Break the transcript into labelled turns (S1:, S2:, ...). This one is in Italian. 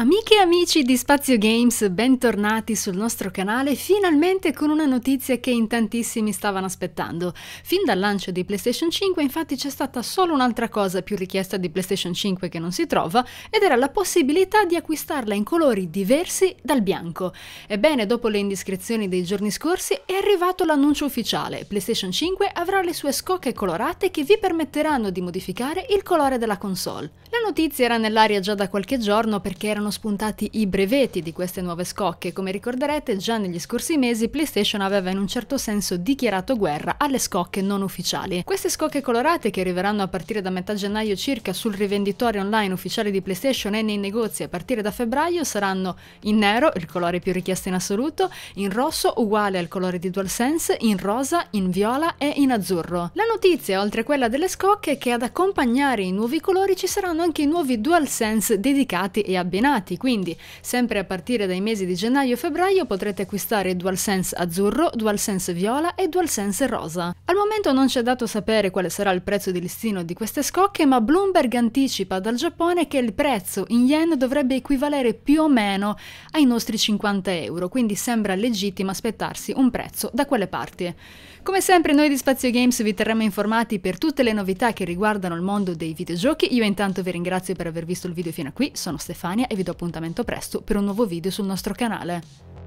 S1: Amiche e amici di Spazio Games, bentornati sul nostro canale, finalmente con una notizia che in tantissimi stavano aspettando. Fin dal lancio di PlayStation 5 infatti c'è stata solo un'altra cosa più richiesta di PlayStation 5 che non si trova, ed era la possibilità di acquistarla in colori diversi dal bianco. Ebbene, dopo le indiscrezioni dei giorni scorsi è arrivato l'annuncio ufficiale. PlayStation 5 avrà le sue scocche colorate che vi permetteranno di modificare il colore della console. La notizia era nell'aria già da qualche giorno perché erano erano spuntati i brevetti di queste nuove scocche. Come ricorderete, già negli scorsi mesi PlayStation aveva in un certo senso dichiarato guerra alle scocche non ufficiali. Queste scocche colorate, che arriveranno a partire da metà gennaio circa sul rivenditore online ufficiale di PlayStation e nei negozi a partire da febbraio, saranno in nero, il colore più richiesto in assoluto, in rosso uguale al colore di DualSense, in rosa, in viola e in azzurro. La notizia, oltre a quella delle scocche, è che ad accompagnare i nuovi colori ci saranno anche i nuovi DualSense dedicati e abbinati abbonati, quindi sempre a partire dai mesi di gennaio e febbraio potrete acquistare DualSense azzurro, DualSense viola e DualSense rosa. Al momento non c'è dato sapere quale sarà il prezzo di listino di queste scocche, ma Bloomberg anticipa dal Giappone che il prezzo in yen dovrebbe equivalere più o meno ai nostri 50 euro, quindi sembra legittimo aspettarsi un prezzo da quelle parti. Come sempre noi di Spazio Games vi terremo informati per tutte le novità che riguardano il mondo dei videogiochi, io intanto vi ringrazio per aver visto il video fino a qui, sono Stefania e vi do appuntamento presto per un nuovo video sul nostro canale.